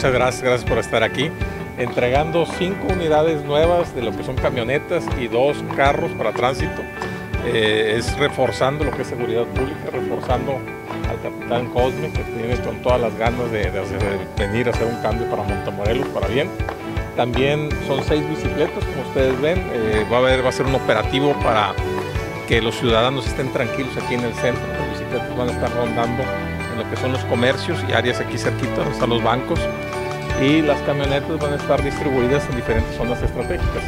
muchas gracias, gracias por estar aquí. Entregando cinco unidades nuevas de lo que son camionetas y dos carros para tránsito. Eh, es reforzando lo que es seguridad pública, reforzando al capitán Cosme, que tiene con todas las ganas de, venir a hacer un cambio para Montemorelos, para bien. También son seis bicicletas, como ustedes ven. Eh, va, a haber, va a ser un operativo para que los ciudadanos estén tranquilos aquí en el centro. Las bicicletas van a estar rondando en lo que son los comercios y áreas aquí cerquita donde están los bancos. Y las camionetas van a estar distribuidas en diferentes zonas estratégicas.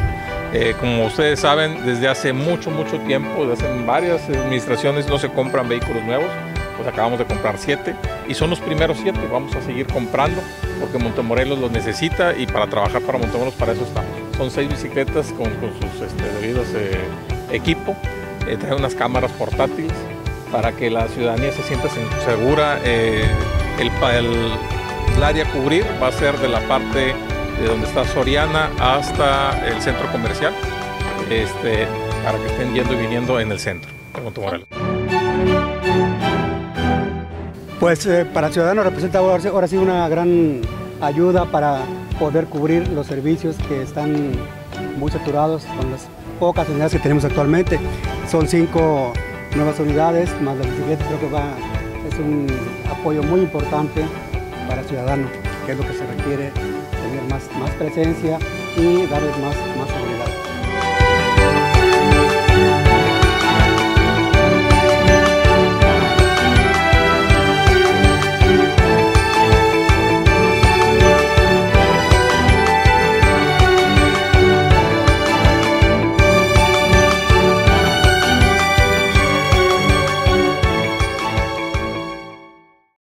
Eh, como ustedes saben, desde hace mucho, mucho tiempo, desde hace varias administraciones no se compran vehículos nuevos, pues acabamos de comprar siete y son los primeros siete, vamos a seguir comprando porque Montemorelos los necesita y para trabajar para Montemorelos para eso estamos. Son seis bicicletas con, sus este, debidos eh, equipo, eh, trae unas cámaras portátiles para que la ciudadanía se sienta segura. el, el área a cubrir va a ser de la parte de donde está Soriana hasta el centro comercial, este, para que estén yendo y viniendo en el centro Pues eh, para el ciudadano representa ahora, sí una gran ayuda para poder cubrir los servicios que están muy saturados con las pocas unidades que tenemos actualmente. Son cinco nuevas unidades, más la bicicleta, creo que va, es un apoyo muy importante para el ciudadano, que es lo que se requiere tener más, más presencia y darles más, más seguridad.